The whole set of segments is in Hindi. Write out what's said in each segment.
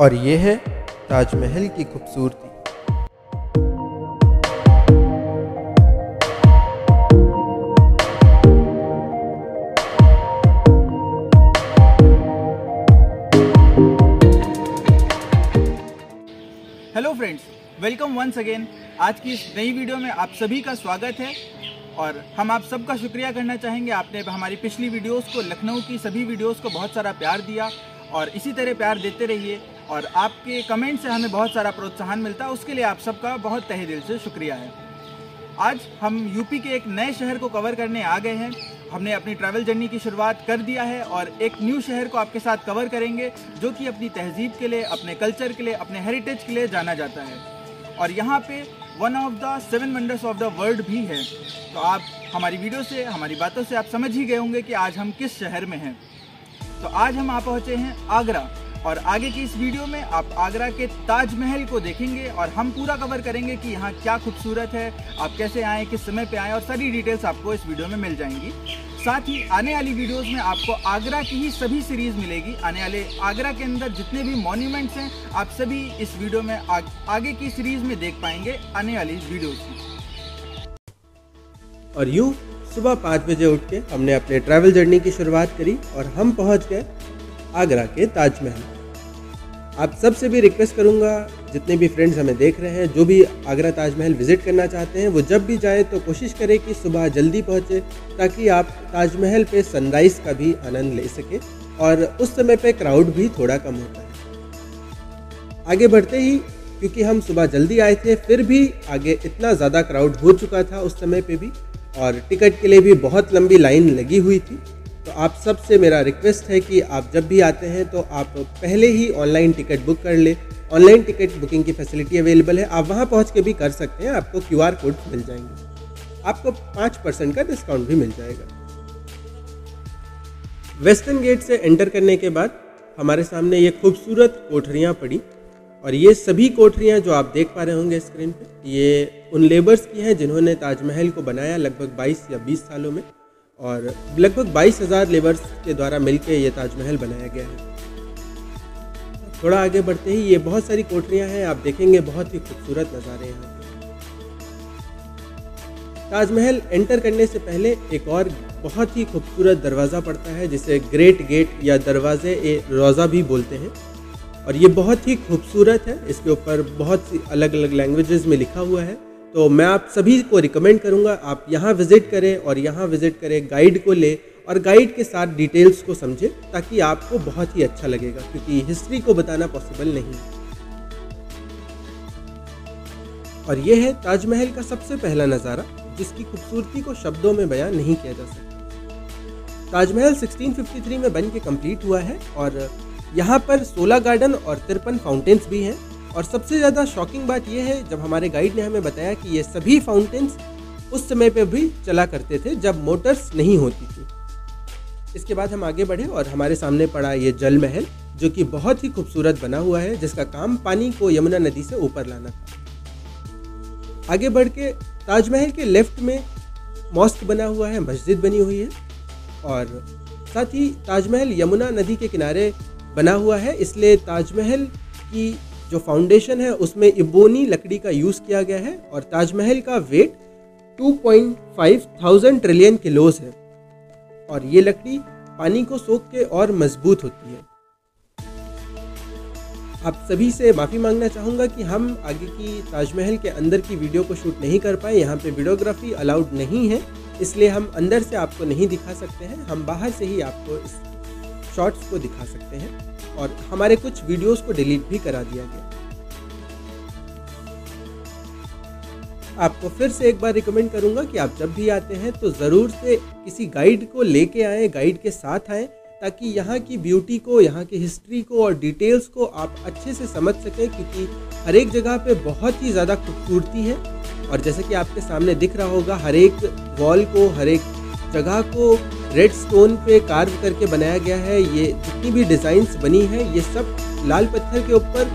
और ये है ताजमहल की खूबसूरती। Hello friends welcome once again आज की इस नई वीडियो में आप सभी का स्वागत है और हम आप सबका शुक्रिया करना चाहेंगे। आपने हमारी पिछली वीडियोस को, लखनऊ की सभी वीडियोस को बहुत सारा प्यार दिया और इसी तरह प्यार देते रहिए। और आपके कमेंट से हमें बहुत सारा प्रोत्साहन मिलता है। उसके लिए आप सबका बहुत तहे दिल से शुक्रिया है। आज हम यूपी के एक नए शहर को कवर करने आ गए हैं। हमने अपनी ट्रैवल जर्नी की शुरुआत कर दिया है और एक न्यू शहर को आपके साथ कवर करेंगे, जो कि अपनी तहजीब के लिए, अपने कल्चर के लिए, अपने हेरिटेज के लिए जाना जाता है। और यहाँ पे one of the seven wonders of the world भी है। तो आप, हमारी वीडियो से, हमारी बातों से आप समझ ही गए होंगे कि आज हम किस शहर में हैं। तो आज हम आ पहुँचे हैं आगरा। और आगे की इस वीडियो में आप आगरा के ताजमहल को देखेंगे और हम पूरा कवर करेंगे कि यहाँ क्या खूबसूरत है आप कैसे आए किस समय पे आए और सारी डिटेल्स आपको इस वीडियो में मिल जाएँगी। साथ ही आने वाली वीडियोस में आपको आगरा की ही सभी सीरीज़ मिलेगी। आने वाले आगरा के अंदर जितने भी मॉन्यूमेंट्स हैं आप सभी इस वीडियो में आ, आगे की सीरीज़ में देख पाएँगे आने वाली वीडियोस में। और यूँ सुबह पाँच बजे उठ के हमने अपने ट्रैवल जर्नी की शुरुआत करी और हम पहुँच गए आगरा के ताजमहल। आप सबसे भी रिक्वेस्ट करूँगा, जितने भी फ्रेंड्स हमें देख रहे हैं, जो भी आगरा ताजमहल विज़िट करना चाहते हैं, वो जब भी जाए तो कोशिश करें कि सुबह जल्दी पहुँचे, ताकि आप ताजमहल पे सनराइज़ का भी आनंद ले सकें, और उस समय पे क्राउड भी थोड़ा कम होता है। आगे बढ़ते ही, क्योंकि हम सुबह जल्दी आए थे, फिर भी आगे इतना ज़्यादा क्राउड हो चुका था उस समय पे भी, और टिकट के लिए भी बहुत लंबी लाइन लगी हुई थी। तो आप सबसे मेरा रिक्वेस्ट है कि आप जब भी आते हैं तो आप पहले ही ऑनलाइन टिकट बुक कर ले। ऑनलाइन टिकट बुकिंग की फैसिलिटी अवेलेबल है। आप वहाँ पहुँच के भी कर सकते हैं। आपको क्यू आर कोड मिल जाएँगे। आपको पाँच परसेंट का डिस्काउंट भी मिल जाएगा। वेस्टर्न गेट से एंटर करने के बाद हमारे सामने ये खूबसूरत कोठरियाँ पड़ी और ये सभी कोठरियाँ जो आप देख पा रहे होंगे स्क्रीन पे, ये उन लेबर्स की हैं जिन्होंने ताजमहल को बनाया लगभग 22 या 20 सालों में। और लगभग बाईस हज़ार लेबर्स के द्वारा मिलकर ये ताजमहल बनाया गया है। थोड़ा आगे बढ़ते ही ये बहुत सारी कोठरियाँ हैं, आप देखेंगे बहुत ही खूबसूरत नज़ारे हैं। ताजमहल एंटर करने से पहले एक और बहुत ही खूबसूरत दरवाज़ा पड़ता है, जिसे ग्रेट गेट या दरवाजे ए रोज़ा भी बोलते हैं। और ये बहुत ही खूबसूरत है, इसके ऊपर बहुत सी अलग अलग लैंग्वेजेस में लिखा हुआ है। तो मैं आप सभी को रिकमेंड करूँगा, आप यहाँ विज़िट करें और यहाँ विज़िट करें गाइड को ले और गाइड के साथ डिटेल्स को समझें ताकि आपको बहुत ही अच्छा लगेगा, क्योंकि हिस्ट्री को बताना पॉसिबल नहीं और यह है ताजमहल का सबसे पहला नज़ारा, जिसकी खूबसूरती को शब्दों में बयान नहीं किया जा सकता। ताजमहल 1653 में बन के कंप्लीट हुआ है और यहाँ पर 16 गार्डन और तिरपन फाउंटेन्स भी हैं। और सबसे ज़्यादा शॉकिंग बात यह है, जब हमारे गाइड ने हमें बताया कि ये सभी फाउंटेन्स उस समय पे भी चला करते थे जब मोटर्स नहीं होती थी। इसके बाद हम आगे बढ़े और हमारे सामने पड़ा ये जल महल, जो कि बहुत ही खूबसूरत बना हुआ है, जिसका काम पानी को यमुना नदी से ऊपर लाना था। आगे बढ़ के ताजमहल के लेफ़्ट में मॉस्क बना हुआ है, मस्जिद बनी हुई है और साथ ही ताजमहल यमुना नदी के किनारे बना हुआ है, इसलिए ताजमहल की जो फाउंडेशन है, उसमें इबोनी लकड़ी का यूज़ किया गया है और ताजमहल का वेट 2.5 थाउज़ेंड ट्रिलियन किलोज है। और ये लकड़ी पानी को सोख के और मज़बूत होती है। आप सभी से माफ़ी मांगना चाहूँगा कि हम आगे की ताजमहल के अंदर की वीडियो को शूट नहीं कर पाए। यहाँ पे वीडियोग्राफी अलाउड नहीं है, इसलिए हम अंदर से आपको नहीं दिखा सकते हैं, हम बाहर से ही आपको इस शॉट्स को दिखा सकते हैं। और हमारे कुछ वीडियोस को डिलीट भी करा दिया गया। आपको फिर से एक बार रिकमेंड करूँगा कि आप जब भी आते हैं तो ज़रूर से किसी गाइड को लेके आए गाइड के साथ आए, ताकि यहाँ की ब्यूटी को, यहाँ की हिस्ट्री को और डिटेल्स को आप अच्छे से समझ सकें, क्योंकि हर एक जगह पे बहुत ही ज़्यादा खूबसूरती है। और जैसे कि आपके सामने दिख रहा होगा, हर एक वॉल को, हर एक जगह को रेड स्टोन पे कार्व करके बनाया गया है। ये जितनी भी डिज़ाइंस बनी है, ये सब लाल पत्थर के ऊपर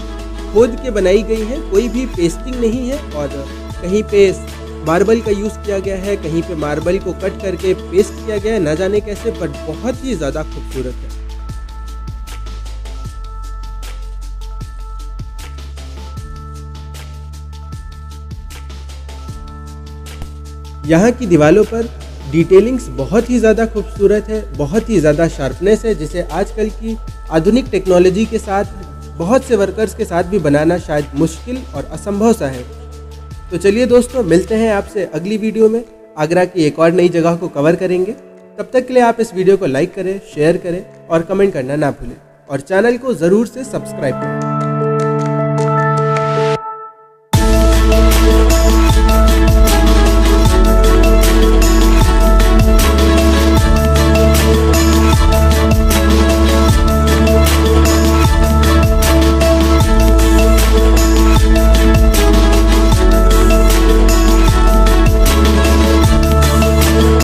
खोद के बनाई गई है। कोई भी पेस्टिंग नहीं है और कहीं पे मार्बल का यूज़ किया गया है, कहीं पे मार्बल को कट करके पेस्ट किया गया है। ना जाने कैसे बट बहुत ही ज़्यादा खूबसूरत है। यहाँ की दीवारों पर डिटेलिंग्स बहुत ही ज़्यादा खूबसूरत है, बहुत ही ज़्यादा शार्पनेस है, जिसे आजकल की आधुनिक टेक्नोलॉजी के साथ, बहुत से वर्कर्स के साथ भी बनाना शायद मुश्किल और असंभव सा है। तो चलिए दोस्तों, मिलते हैं आपसे अगली वीडियो में। आगरा की एक और नई जगह को कवर करेंगे। तब तक के लिए आप इस वीडियो को लाइक करें शेयर करें और कमेंट करना ना भूलें। और चैनल को ज़रूर से सब्सक्राइब करें।